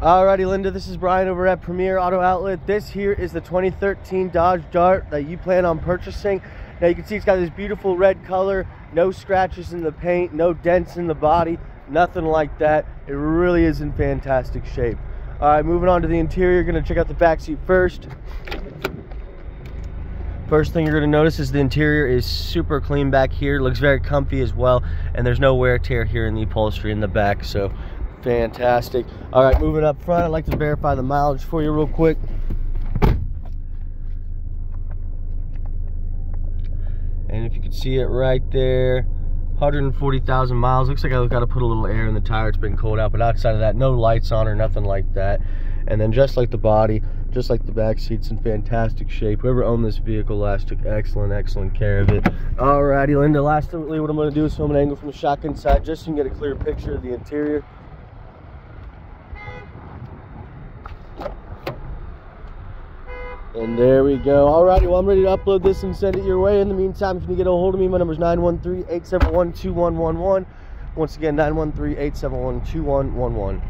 Alrighty, Linda, this is Brian over at Premier Auto Outlet. This here is the 2013 Dodge Dart that you plan on purchasing. Now you can see it's got this beautiful red color, no scratches in the paint, no dents in the body, nothing like that. It really is in fantastic shape. All right, moving on to the interior, gonna check out the back seat first. First thing you're gonna notice is the interior is super clean back here. Looks very comfy as well, and there's no wear tear here in the upholstery in the back, so fantastic. All right, moving up front, I'd like to verify the mileage for you real quick. And if you can see it right there, 140,000 miles. Looks like I've got to put a little air in the tire. It's been cold out, but outside of that, no lights on or nothing like that. And then just like the body, just like the back seats in fantastic shape. Whoever owned this vehicle last took excellent, excellent care of it. Alrighty, Linda, lastly, what I'm gonna do is film an angle from the shotgun side just so you can get a clear picture of the interior. And there we go. Alrighty, well, I'm ready to upload this and send it your way. In the meantime, if you need to get a hold of me, my number is 913-871-2111. Once again, 913-871-2111.